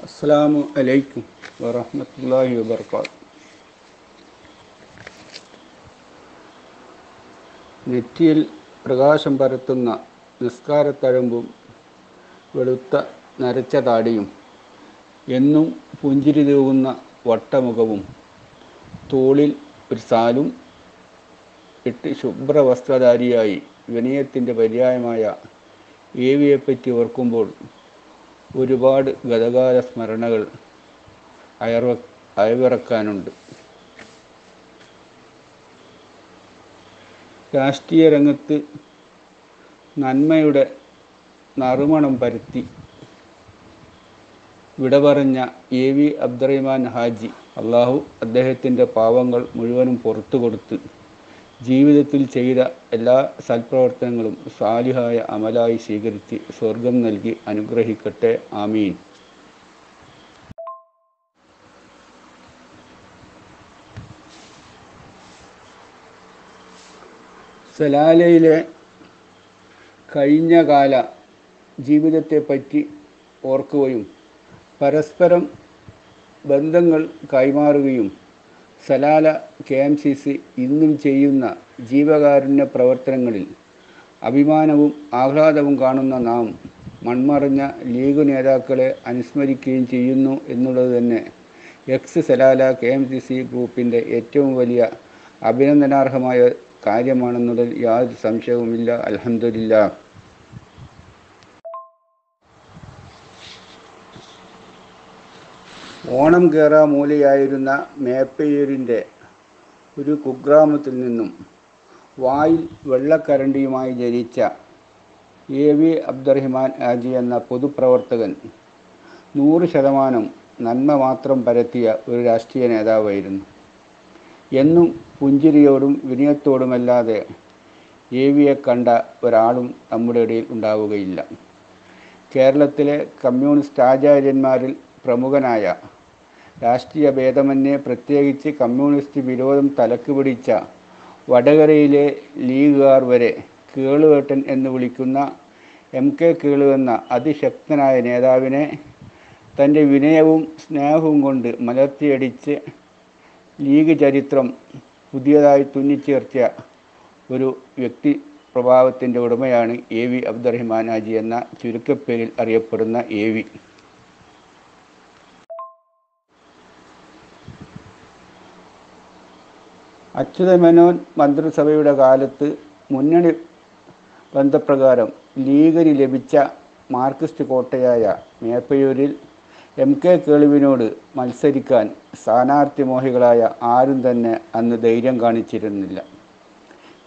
അസ്സാമു അലൈക്കും വറഹമത്തല്ലാഹി വബർക്കാത്ത് നെറ്റിയിൽ പ്രകാശം പരത്തുന്ന നിസ്കാരത്തഴമ്പും വെളുത്ത നരച്ച താടിയും എന്നും പുഞ്ചിരി തൂകുന്ന വട്ടമുഖവും തോളിൽ ഒരു സാലും ഇട്ട് ശുഭ്രവസ്ത്രധാരിയായി വിനയത്തിന്റെ പര്യായമായ ഏവിയെപ്പറ്റി ഓർക്കുമ്പോൾ ഒരുപാട് ഗതകാല സ്മരണകൾ അയർവ അയവിറക്കാനുണ്ട്. രാഷ്ട്രീയ രംഗത്ത് നന്മയുടെ നറുമണം പരത്തി വിട പറഞ്ഞ എ വി അബ്ദുറഹിമാൻ ഹാജി അള്ളാഹു അദ്ദേഹത്തിന്റെ പാവങ്ങൾ മുഴുവനും പുറത്തു കൊടുത്ത് ജീവിതത്തിൽ ചെയ്ത എല്ലാ സൽപ്രവർത്തനങ്ങളും സാലിഹായ അമലായി സ്വീകരിച്ച് സ്വർഗം നൽകി അനുഗ്രഹിക്കട്ടെ. ആമീൻ. സലാലയിലെ കഴിഞ്ഞകാല ജീവിതത്തെപ്പറ്റി ഓർക്കുകയും പരസ്പരം ബന്ധങ്ങൾ കൈമാറുകയും Salalah K M C C ഇന്നും ചെയ്യുന്ന ജീവകാരുണ്യ പ്രവർത്തനങ്ങളിൽ അഭിമാനവും ആഹ്ലാദവും കാണുന്ന നാം മൺമറഞ്ഞ ലീഗ് നേതാക്കളെ അനുസ്മരിക്കുകയും ചെയ്യുന്നു എന്നുള്ളത് തന്നെ ex Salalah K M C C ഗ്രൂപ്പിന്റെ ഏറ്റവും വലിയ അഭിനന്ദനാർഹമായ കാര്യമാണെന്നതിൽ യാതൊരു സംശയവുമില്ല. അലഹമില്ല ഓണം കേറാ മൂലയായിരുന്ന മേപ്പയൂരിന്റെ ഒരു കുഗ്രാമത്തിൽ നിന്നും വായിൽ വെള്ളക്കരണ്ടിയുമായി ജനിച്ച എ വി അബ്ദുറഹിമാൻ ആജി എന്ന പൊതുപ്രവർത്തകൻ നൂറ് ശതമാനം നന്മ മാത്രം പരത്തിയ ഒരു രാഷ്ട്രീയ നേതാവായിരുന്നു. എന്നും പുഞ്ചിരിയോടും വിനയത്തോടുമല്ലാതെ എ വിയെ കണ്ട ഒരാളും നമ്മുടെ ഇടയിൽ ഉണ്ടാവുകയില്ല. കേരളത്തിലെ കമ്മ്യൂണിസ്റ്റ് ആചാര്യന്മാരിൽ പ്രമുഖനായ രാഷ്ട്രീയ ഭേദമന്യേ പ്രത്യേകിച്ച് കമ്മ്യൂണിസ്റ്റ് വിരോധം തലക്ക് പിടിച്ച വടകരയിലെ ലീഗുകാർ വരെ കേളുവേട്ടൻ എന്ന് വിളിക്കുന്ന എം കെ കേളു എന്ന അതിശക്തനായ നേതാവിനെ തന്റെ വിനയവും സ്നേഹവും കൊണ്ട് മലർത്തിയടിച്ച് ലീഗ് ചരിത്രം പുതിയതായി തുന്നിച്ചേർത്ത ഒരു വ്യക്തി പ്രഭാവത്തിന്റെ ഉടമയാണ് എ വി അബ്ദുറഹിമാൻ ഹാജി എന്ന ചുരുക്കപ്പേരിൽ അറിയപ്പെടുന്ന എ വി. അച്യുതമേനോൻ മന്ത്രിസഭയുടെ കാലത്ത് മുന്നണി ബന്ധപ്രകാരം ലീഗിന് ലഭിച്ച മാർക്സിസ്റ്റ് കോട്ടയായ മേപ്പയൂരിൽ എം കെ കേളുവിനോട് മത്സരിക്കാൻ സ്ഥാനാർത്ഥി മോഹികളായ ആരും തന്നെ അന്ന് ധൈര്യം കാണിച്ചിരുന്നില്ല.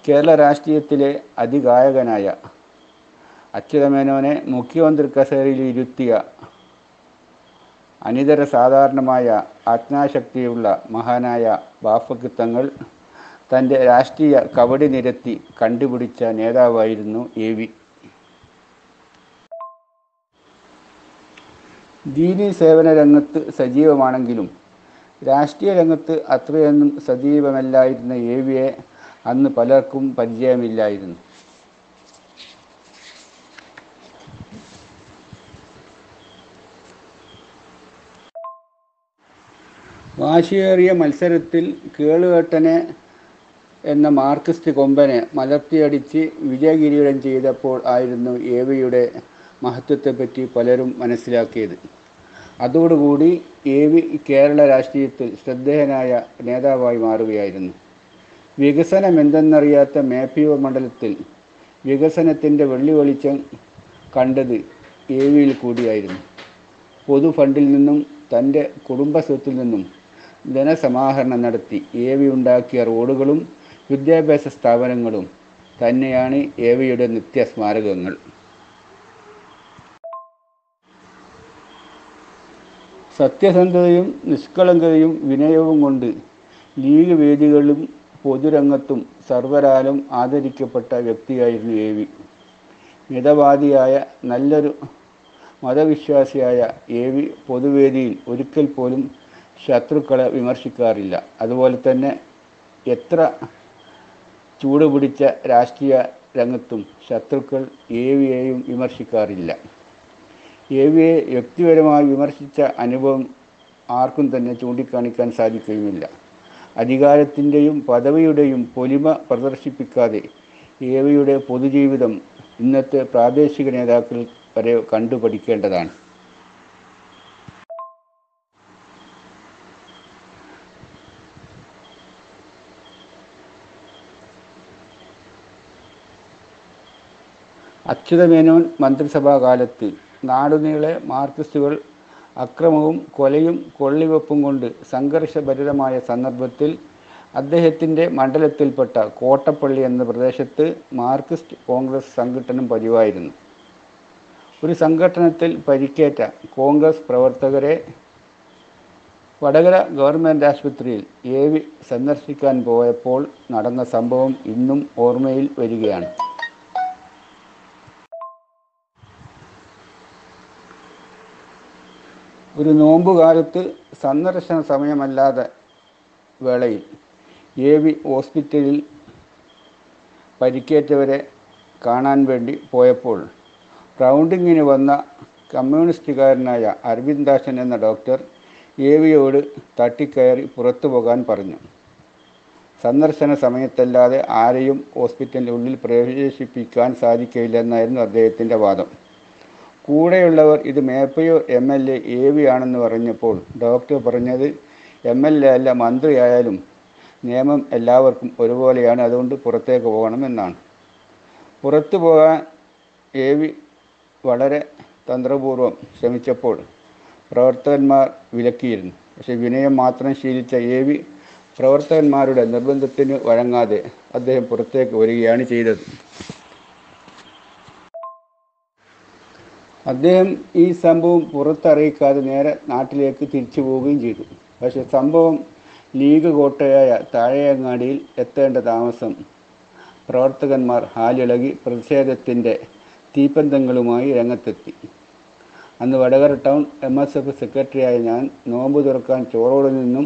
കേരള രാഷ്ട്രീയത്തിലെ അതിഗായകനായ അച്യുതമേനോനെ മുഖ്യമന്ത്രി കസേരയിൽ ഇരുത്തിയ അനിതര സാധാരണമായ ആജ്ഞാശക്തിയുള്ള മഹാനായ ബാഫക്ക് തങ്ങൾ തന്റെ രാഷ്ട്രീയ കവടി നിരത്തി കണ്ടുപിടിച്ച നേതാവായിരുന്നു എ വി. ദീനി സേവന രംഗത്ത് സജീവമാണെങ്കിലും രാഷ്ട്രീയ രംഗത്ത് അത്രയൊന്നും സജീവമല്ലായിരുന്ന എ വിയെ അന്ന് പലർക്കും പരിചയമില്ലായിരുന്നു. വാശിയേറിയ മത്സരത്തിൽ കേളുകെട്ടനെ എന്ന മാർക്സിസ്റ്റ് കൊമ്പനെ മലർത്തിയടിച്ച് വിജയകിരീടം ചെയ്തപ്പോൾ ആയിരുന്നു എ വിയുടെ മഹത്വത്തെപ്പറ്റി പലരും മനസ്സിലാക്കിയത്. അതോടുകൂടി എ വി കേരള രാഷ്ട്രീയത്തിൽ ശ്രദ്ധേയനായ നേതാവായി മാറുകയായിരുന്നു. വികസനം എന്തെന്നറിയാത്ത മേപ്പിയൂർ മണ്ഡലത്തിൽ വികസനത്തിന്റെ വെള്ളി വെളിച്ചം കണ്ടത് എ വിയിൽ കൂടിയായിരുന്നു. പൊതു ഫണ്ടിൽ നിന്നും തന്റെ കുടുംബ സ്വത്തിൽ നിന്നും ധനസമാഹരണം നടത്തി എ വി ഉണ്ടാക്കിയ റോഡുകളും വിദ്യാഭ്യാസ സ്ഥാപനങ്ങളും തന്നെയാണ് എ വിയുടെ നിത്യസ്മാരകങ്ങൾ സത്യസന്ധതയും നിഷ്കളങ്കതയും വിനയവും കൊണ്ട് ലീഗ് വേദികളിലും പൊതുരംഗത്തും സർവരാലും ആദരിക്കപ്പെട്ട വ്യക്തിയായിരുന്നു എ വി മിതവാദിയായ നല്ലൊരു മതവിശ്വാസിയായ എ വി പൊതുവേദിയിൽ ഒരിക്കൽ പോലും ശത്രുക്കളെ വിമർശിക്കാറില്ല. അതുപോലെ തന്നെ എത്ര ചൂടുപിടിച്ച രാഷ്ട്രീയ രംഗത്തും ശത്രുക്കൾ എ വിയെയും വിമർശിക്കാറില്ല. എ വിയെ വ്യക്തിപരമായി വിമർശിച്ച അനുഭവം ആർക്കും തന്നെ ചൂണ്ടിക്കാണിക്കാൻ സാധിക്കുകയുമില്ല. അധികാരത്തിന്റെയും പദവിയുടെയും പൊലിമ പ്രദർശിപ്പിക്കാതെ എ വിയുടെ പൊതുജീവിതം ഇന്നത്തെ പ്രാദേശിക നേതാക്കൾ വരെ കണ്ടുപഠിക്കേണ്ടതാണ്. അച്യുതമേനോൻ മന്ത്രിസഭാ കാലത്ത് നാടുനീളെ മാർക്സിസ്റ്റുകൾ അക്രമവും കൊലയും കൊള്ളിവെപ്പും കൊണ്ട് സംഘർഷഭരിതമായ സന്ദർഭത്തിൽ അദ്ദേഹത്തിന്റെ മണ്ഡലത്തിൽപ്പെട്ട കോട്ടപ്പള്ളി എന്ന പ്രദേശത്ത് മാർക്സിസ്റ്റ് കോൺഗ്രസ് സംഘടനം പതിവായിരുന്നു. ഒരു സംഘടനത്തിൽ പരിക്കേറ്റ കോൺഗ്രസ് പ്രവർത്തകരെ വടകര ഗവൺമെന്റ് ആശുപത്രിയിൽ എ വി സന്ദർശിക്കാൻ പോയപ്പോൾ നടന്ന സംഭവം ഇന്നും ഓർമ്മയിൽ വരികയാണ്. ഒരു നോമ്പുകാലത്ത് സന്ദർശന സമയമല്ലാതെ വേളയിൽ എ വി ഹോസ്പിറ്റലിൽ പരിക്കേറ്റവരെ കാണാൻ വേണ്ടി പോയപ്പോൾ റൗണ്ടിങ്ങിന് വന്ന കമ്മ്യൂണിസ്റ്റുകാരനായ അരവിന്ദാശൻ എന്ന ഡോക്ടർ എ വിയോട് തട്ടിക്കയറി പുറത്തു പോകാൻ പറഞ്ഞു. സന്ദർശന സമയത്തല്ലാതെ ആരെയും ഹോസ്പിറ്റലിനുള്ളിൽ പ്രവേശിപ്പിക്കാൻ സാധിക്കില്ലെന്നായിരുന്നു അദ്ദേഹത്തിന്റെ വാദം. കൂടെയുള്ളവർ ഇത് Meppayur M L A A V ആണെന്ന് പറഞ്ഞപ്പോൾ ഡോക്ടർ പറഞ്ഞത് എം എൽ എ അല്ല മന്ത്രിയായാലും നിയമം എല്ലാവർക്കും ഒരുപോലെയാണ് അതുകൊണ്ട് പുറത്തേക്ക് പോകണമെന്നാണ് പുറത്തു പോകാൻ എ വി വളരെ തന്ത്രപൂർവം ശ്രമിച്ചപ്പോൾ പ്രവർത്തകന്മാർ വിലക്കിയിരുന്നു. പക്ഷേ വിനയം മാത്രം ശീലിച്ച എ വി പ്രവർത്തകന്മാരുടെ നിർബന്ധത്തിന് വഴങ്ങാതെ അദ്ദേഹം പുറത്തേക്ക് വരികയാണ് ചെയ്തത്. അദ്ദേഹം ഈ സംഭവം പുറത്തറിയിക്കാതെ നേരെ നാട്ടിലേക്ക് തിരിച്ചു പോവുകയും ചെയ്തു. പക്ഷെ സംഭവം ലീഗ് കോട്ടയായ താഴെയങ്ങാടിയിൽ എത്തേണ്ട താമസം പ്രവർത്തകന്മാർ ഹാലിളകി പ്രതിഷേധത്തിന്റെ തീപ്പന്തങ്ങളുമായി രംഗത്തെത്തി. അന്ന് Vadakara town M S F സെക്രട്ടറിയായ ഞാൻ നോമ്പ് തുറക്കാൻ ചോറോട് നിന്നും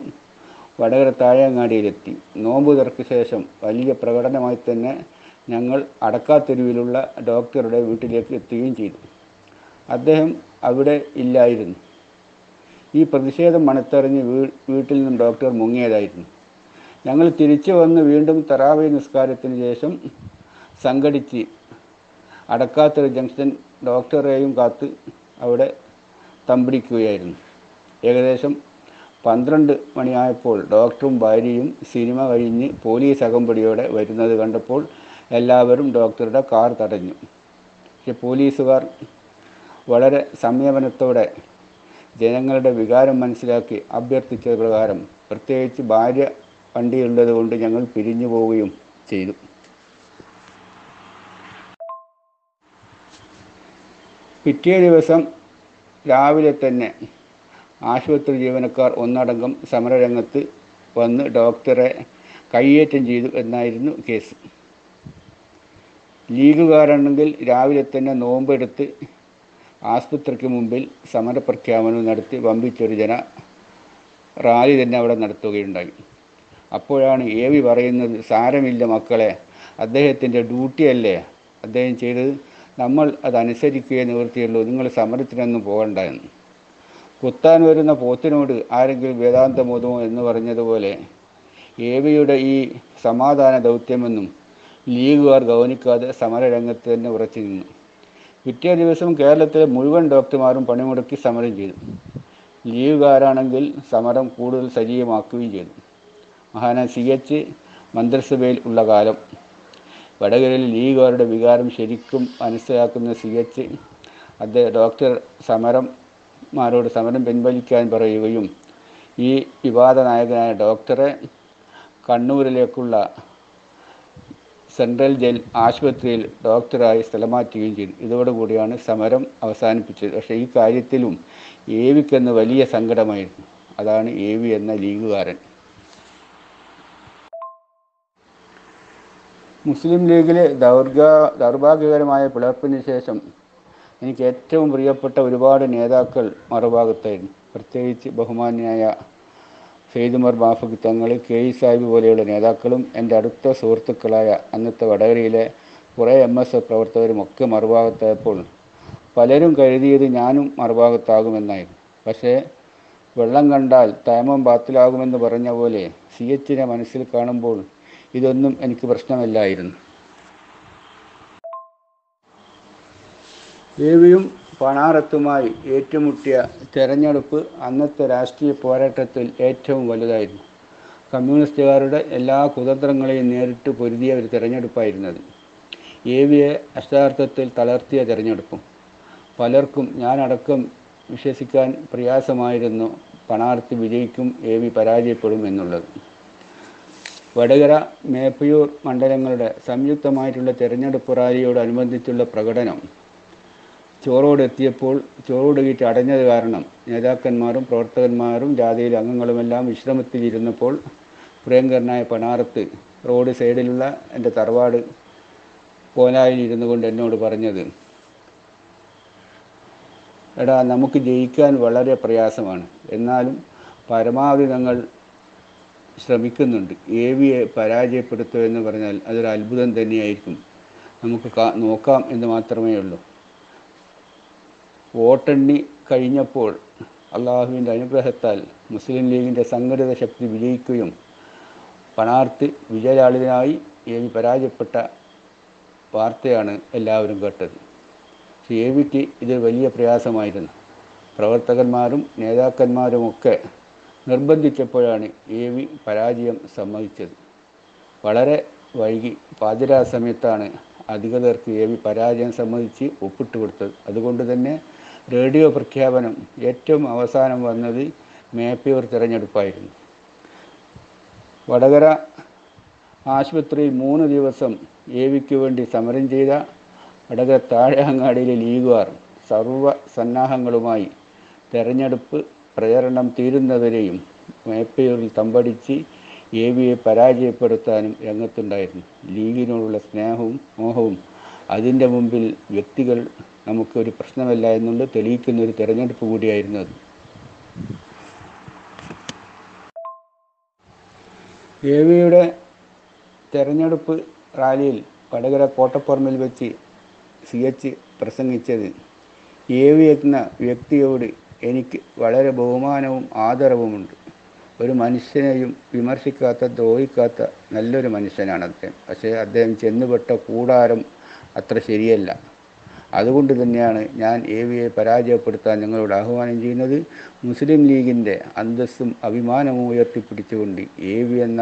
വടകര താഴെയങ്ങാടിയിലെത്തി. നോമ്പ് തുറക്ക് ശേഷം വലിയ പ്രകടനമായി തന്നെ ഞങ്ങൾ അടക്കാത്തെരുവിലുള്ള ഡോക്ടറുടെ വീട്ടിലേക്ക് എത്തുകയും ചെയ്തു. അദ്ദേഹം അവിടെ ഇല്ലായിരുന്നു. ഈ പ്രതിഷേധം മണത്തറിഞ്ഞ് വീട്ടിൽ നിന്നും ഡോക്ടർ മുങ്ങിയതായിരുന്നു. ഞങ്ങൾ തിരിച്ചു വന്ന് വീണ്ടും തറാവി നിസ്കാരത്തിന് ശേഷം സംഘടിച്ച് അടക്കാത്തൊരു ജംഗ്ഷൻ ഡോക്ടറെയും കാത്ത് അവിടെ തമ്പിടിക്കുകയായിരുന്നു. ഏകദേശം പന്ത്രണ്ട് മണിയായപ്പോൾ ഡോക്ടറും ഭാര്യയും സിനിമ കഴിഞ്ഞ് പോലീസ് അകമ്പടിയോടെ വരുന്നത് കണ്ടപ്പോൾ എല്ലാവരും ഡോക്ടറുടെ കാർ തടഞ്ഞു. പക്ഷെ പോലീസുകാർ വളരെ സംയമനത്തോടെ ജനങ്ങളുടെ വികാരം മനസ്സിലാക്കി അഭ്യർത്ഥിച്ച പ്രകാരം പ്രത്യേകിച്ച് ഭാര്യ വണ്ടിയുള്ളത് കൊണ്ട് ഞങ്ങൾ പിരിഞ്ഞു പോവുകയും ചെയ്തു. പിറ്റേ ദിവസം രാവിലെ തന്നെ ആശുപത്രി ജീവനക്കാർ ഒന്നടങ്കം സമരരംഗത്ത് വന്ന് ഡോക്ടറെ കയ്യേറ്റം ചെയ്തു എന്നായിരുന്നു കേസ്. ലീഗുകാരാണെങ്കിൽ രാവിലെ തന്നെ നോമ്പെടുത്ത് ആസ്പത്രിക്ക് മുമ്പിൽ സമരപ്രഖ്യാപനം നടത്തി വമ്പിച്ചൊരു ജന റാലി തന്നെ അവിടെ നടത്തുകയുണ്ടായി. അപ്പോഴാണ് എ വി പറയുന്നത് സാരമില്ല മക്കളെ അദ്ദേഹത്തിന്റെ ഡ്യൂട്ടിയല്ലേ അദ്ദേഹം ചെയ്തത് നമ്മൾ അതനുസരിക്കുകയെ നിവൃത്തിയുള്ളൂ നിങ്ങൾ സമരത്തിനൊന്നും പോകണ്ട എന്ന്. കുത്താൻ വരുന്ന പോത്തിനോട് ആരെങ്കിലും വേദാന്തമോദമോ എന്ന് പറഞ്ഞതുപോലെ എ വിയുടെ ഈ സമാധാന ദൗത്യമെന്നും ലീഗുകാർ ഗൗനിക്കാതെ സമരരംഗത്ത് തന്നെ ഉറച്ചു നിന്നു. പിറ്റേ ദിവസം കേരളത്തിലെ മുഴുവൻ ഡോക്ടർമാരും പണിമുടക്കി സമരം ചെയ്തു. ലീവുകാരാണെങ്കിൽ സമരം കൂടുതൽ സജീവമാക്കുകയും ചെയ്തു. മഹാന സി എച്ച് മന്ത്രിസഭയിൽ ഉള്ള കാലം. വടകരയിൽ ലീഗുകാരുടെ വികാരം ശരിക്കും മനസ്സിലാക്കുന്ന സി എച്ച് അദ്ദേഹം ഡോക്ടർ സമരംമാരോട് സമരം പിൻവലിക്കാൻ പറയുകയും ഈ വിവാദ നായകനായ ഡോക്ടറെ കണ്ണൂരിലേക്കുള്ള സെൻട്രൽ ജയിൽ ആശുപത്രിയിൽ ഡോക്ടറായി സ്ഥലമാറ്റുകയും ചെയ്തു. ഇതോടുകൂടിയാണ് സമരം അവസാനിപ്പിച്ചത്. പക്ഷേ ഈ കാര്യത്തിലും എ വിക്കെന്ന് വലിയ സങ്കടമായിരുന്നു. അതാണ് എ വി എന്ന ലീഗുകാരൻ. മുസ്ലിം ലീഗിലെ ദൗർഗ ദൗർഭാഗ്യകരമായ പിളർപ്പിന് ശേഷം എനിക്ക് ഏറ്റവും പ്രിയപ്പെട്ട ഒരുപാട് നേതാക്കൾ മറുഭാഗത്തായിരുന്നു. പ്രത്യേകിച്ച് ബഹുമാന്യനായ സെയ്ദുമർ ബാഫക് തങ്ങൾ കെ ഇ സാഹിബ് പോലെയുള്ള നേതാക്കളും എന്റെ അടുത്ത സുഹൃത്തുക്കളായ അന്നത്തെ വടകരയിലെ കുറേ എം എസ് എഫ് പ്രവർത്തകരും ഒക്കെ മറുഭാഗത്തായപ്പോൾ പലരും കരുതിയത് ഞാനും മറുഭാഗത്താകുമെന്നായിരുന്നു. പക്ഷേ വെള്ളം കണ്ടാൽ തയമം ബാത്തിലാകുമെന്ന് പറഞ്ഞ പോലെ സി എച്ചിനെ മനസ്സിൽ കാണുമ്പോൾ ഇതൊന്നും എനിക്ക് പ്രശ്നമല്ലായിരുന്നു. ദേവിയും പണാറത്തുമായി ഏറ്റുമുട്ടിയ തെരഞ്ഞെടുപ്പ് അന്നത്തെ രാഷ്ട്രീയ പോരാട്ടത്തിൽ ഏറ്റവും വലുതായിരുന്നു. കമ്മ്യൂണിസ്റ്റുകാരുടെ എല്ലാ കുതന്ത്രങ്ങളെയും നേരിട്ട് പൊരുതിയ ഒരു തെരഞ്ഞെടുപ്പായിരുന്നത്. എ വിയെ അക്ഷരാർത്ഥത്തിൽ തളർത്തിയ തെരഞ്ഞെടുപ്പും. പലർക്കും ഞാനടക്കം വിശ്വസിക്കാൻ പ്രയാസമായിരുന്നു പണാർത്തി വിജയിക്കും എ വി പരാജയപ്പെടും എന്നുള്ളത്. വടകര മേപ്പയൂർ മണ്ഡലങ്ങളുടെ സംയുക്തമായിട്ടുള്ള തെരഞ്ഞെടുപ്പ് റാലിയോടനുബന്ധിച്ചുള്ള പ്രകടനം ചോറോടെത്തിയപ്പോൾ ചോറോട് ഗേറ്റ് അടഞ്ഞത് കാരണം നേതാക്കന്മാരും പ്രവർത്തകന്മാരും ജാഥയിലെ അംഗങ്ങളുമെല്ലാം വിശ്രമത്തിലിരുന്നപ്പോൾ പ്രിയങ്കരനായ പണാറത്ത് റോഡ് സൈഡിലുള്ള എന്റെ തറവാട് കോലായിലിരുന്നു കൊണ്ട് എന്നോട് പറഞ്ഞത് എടാ നമുക്ക് ജയിക്കാൻ വളരെ പ്രയാസമാണ്. എന്നാലും പരമാവധി ഞങ്ങൾ ശ്രമിക്കുന്നുണ്ട്. എ വിയെ പരാജയപ്പെടുത്തുക എന്ന് പറഞ്ഞാൽ അതൊരു അത്ഭുതം തന്നെയായിരിക്കും. നമുക്ക് നോക്കാം എന്ന് മാത്രമേ ഉള്ളൂ വോട്ടെണ്ണി കഴിഞ്ഞപ്പോൾ അള്ളാഹുവിന്റെ അനുഗ്രഹത്താൽ മുസ്ലിം ലീഗിന്റെ സംഘടിത ശക്തി വിജയിക്കുകയും പണാർത്ത് വിജയലാളിതനായി എ വി പരാജയപ്പെട്ട വാർത്തയാണ് എല്ലാവരും കേട്ടത്. എ വിക്ക് ഇത് വലിയ പ്രയാസമായിരുന്നു. പ്രവർത്തകന്മാരും നേതാക്കന്മാരുമൊക്കെ നിർബന്ധിച്ചപ്പോഴാണ് എ വി പരാജയം സമ്മതിച്ചത്. വളരെ വൈകി പാതിരാ സമയത്താണ് അധികൃതർക്ക് എ വി പരാജയം സമ്മതിച്ച് ഒപ്പിട്ട് കൊടുത്തത് അതുകൊണ്ട് തന്നെ റേഡിയോ പ്രഖ്യാപനം ഏറ്റവും അവസാനം വന്നത് മേപ്പയൂർ തിരഞ്ഞെടുപ്പായിരുന്നു. വടകര ആശുപത്രി മൂന്ന് ദിവസം എ വിക്ക് വേണ്ടി സമരം ചെയ്ത വടകര താഴെ അങ്ങാടിയിലെ ലീഗുകാർ സർവ സന്നാഹങ്ങളുമായി തെരഞ്ഞെടുപ്പ് പ്രചരണം തീരുന്നവരെയും മേപ്പയൂരിൽ തമ്പടിച്ച് എ വിയെ പരാജയപ്പെടുത്താനും രംഗത്തുണ്ടായിരുന്നു. ലീഗിനോടുള്ള സ്നേഹവും മോഹവും അതിന്റെ മുമ്പിൽ വ്യക്തികൾ നമുക്കൊരു പ്രശ്നമല്ല എന്നുള്ളത് തെളിയിക്കുന്ന ഒരു തെരഞ്ഞെടുപ്പ് കൂടിയായിരുന്നു അത്. എ വിയുടെ തെരഞ്ഞെടുപ്പ് റാലിയിൽ വടകര കോട്ടപ്പുറമിൽ വെച്ച് സി എച്ച് പ്രസംഗിച്ചത് എ വി എന്ന വ്യക്തിയോട് എനിക്ക് വളരെ ബഹുമാനവും ആദരവുമുണ്ട്. ഒരു മനുഷ്യനെയും വിമർശിക്കാത്ത ദ്രോഹിക്കാത്ത നല്ലൊരു മനുഷ്യനാണ് അദ്ദേഹം. പക്ഷേ അദ്ദേഹം ചെന്നുപെട്ട കൂടാരം അത്ര ശരിയല്ല. അതുകൊണ്ട് തന്നെയാണ് ഞാൻ എ വിയെ പരാജയപ്പെടുത്താൻ ഞങ്ങളോട് ആഹ്വാനം ചെയ്യുന്നത്. മുസ്ലിം ലീഗിന്റെ അന്തസ്സും അഭിമാനവും ഉയർത്തിപ്പിടിച്ചുകൊണ്ട് എ വി എന്ന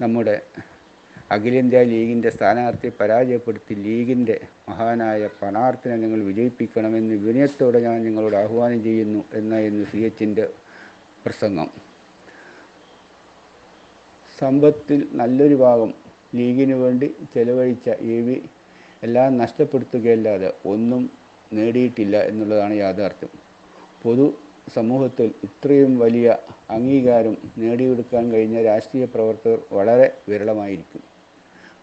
നമ്മുടെ അഖിലേന്ത്യാ ലീഗിന്റെ സ്ഥാനാർത്ഥിയെ പരാജയപ്പെടുത്തി ലീഗിന്റെ മഹാനായ പണാർത്ഥിനെ നിങ്ങൾ വിജയിപ്പിക്കണമെന്ന് വിനയത്തോടെ ഞാൻ നിങ്ങളോട് ആഹ്വാനം ചെയ്യുന്നു എന്നായിരുന്നു സി എച്ചിന്റെ പ്രസംഗം. സമ്പത്തിൽ നല്ലൊരു ഭാഗം ലീഗിന് വേണ്ടി ചെലവഴിച്ച എ വി എല്ലാം നഷ്ടപ്പെടുത്തുകയല്ലാതെ ഒന്നും നേടിയിട്ടില്ല എന്നുള്ളതാണ് യാഥാർത്ഥ്യം. പൊതു സമൂഹത്തിൽ ഇത്രയും വലിയ അംഗീകാരം നേടിയെടുക്കാൻ കഴിഞ്ഞ രാഷ്ട്രീയ പ്രവർത്തകർ വളരെ വിരളമായിരിക്കും.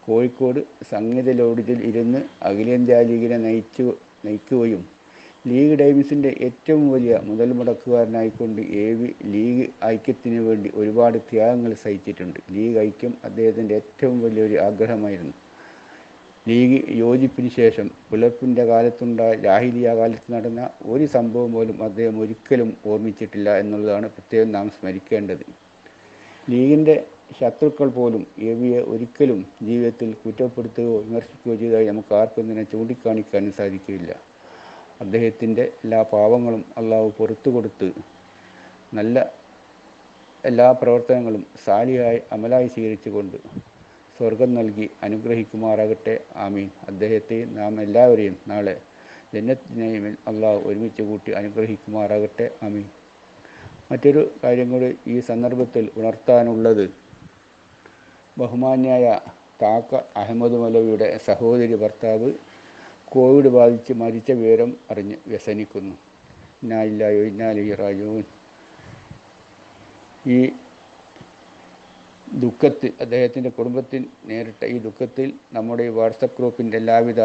കോഴിക്കോട് സംഗീത ലോഡ്ജിൽ ഇരുന്ന് അഖിലേന്ത്യാ ലീഗിനെ നയിച്ചു നയിക്കുകയും ലീഗ് ഡൈംസിന്റെ ഏറ്റവും വലിയ മുതൽ മുടക്കുകാരനായിക്കൊണ്ട് എ വി ലീഗ് ഐക്യത്തിന് വേണ്ടി ഒരുപാട് ത്യാഗങ്ങൾ സഹിച്ചിട്ടുണ്ട്. ലീഗ് ഐക്യം അദ്ദേഹത്തിന്റെ ഏറ്റവും വലിയൊരു ആഗ്രഹമായിരുന്നു. ലീഗ് യോജിപ്പിന് ശേഷം പിളർപ്പിന്റെ കാലത്തുണ്ടായ ജാഹിലിയ കാലത്ത് നടന്ന ഒരു സംഭവം പോലും അദ്ദേഹം ഒരിക്കലും ഓർമ്മിച്ചിട്ടില്ല എന്നുള്ളതാണ് പ്രത്യേകം നാം സ്മരിക്കേണ്ടത്. ലീഗിന്റെ ശത്രുക്കൾ പോലും എ വിയെ ഒരിക്കലും ജീവിതത്തിൽ കുറ്റപ്പെടുത്തുകയോ വിമർശിക്കുകയോ ചെയ്തതായി നമുക്ക് ആർക്കും തന്നെ ചൂണ്ടിക്കാണിക്കാനും സാധിക്കില്ല. അദ്ദേഹത്തിന്റെ എല്ലാ പാവങ്ങളും അള്ളാഹു പുറത്തു കൊടുത്ത് നല്ല എല്ലാ പ്രവർത്തനങ്ങളും സാലിയായി അമലായി സ്വീകരിച്ചുകൊണ്ട് സ്വർഗം നൽകി അനുഗ്രഹിക്കുമാറാകട്ടെ. ആമീൻ. അദ്ദേഹത്തെ നാം എല്ലാവരെയും നാളെ ജന്നത്തിനെയും അള്ളാഹ് ഒരുമിച്ച് കൂട്ടി അനുഗ്രഹിക്കുമാറാകട്ടെ. ആമീൻ. മറ്റൊരു കാര്യം കൂടി ഈ സന്ദർഭത്തിൽ ഉണർത്താനുള്ളത് ബഹുമാന്യായ താക്ക അഹമ്മദ് മലവിയുടെ സഹോദരി ഭർത്താവ് കോവിഡ് ബാധിച്ച് മരിച്ച വിവരം അറിഞ്ഞ് വ്യസനിക്കുന്നു. ഇന്നായില്ലായോ ഇന്നാലി റാജുവിൻ ഈ ദുഃഖത്തിൽ അദ്ദേഹത്തിന്റെ കുടുംബത്തിൽ നേരിട്ട ഈ ദുഃഖത്തിൽ നമ്മുടെ ഈ വാട്സപ്പ് ഗ്രൂപ്പിന്റെ എല്ലാവിധ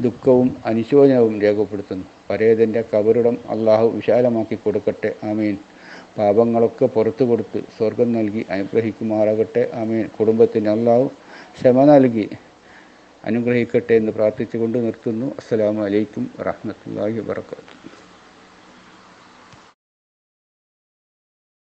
ദുഃഖവും അനുശോചനവും രേഖപ്പെടുത്തുന്നു. പരേതന്റെ കബറിടം അള്ളാഹു വിശാലമാക്കി കൊടുക്കട്ടെ. ആമീൻ. പാപങ്ങളൊക്കെ പുറത്തു കൊടുത്ത് സ്വർഗം നൽകി അനുഗ്രഹിക്കുമാറാകട്ടെ. ആമീൻ. കുടുംബത്തിന് അള്ളാഹു ക്ഷമ നൽകി അനുഗ്രഹിക്കട്ടെ എന്ന് പ്രാർത്ഥിച്ചുകൊണ്ട് നിർത്തുന്നു. അസ്സലാമു വറഹമത്തല്ലാഹി വാത്തു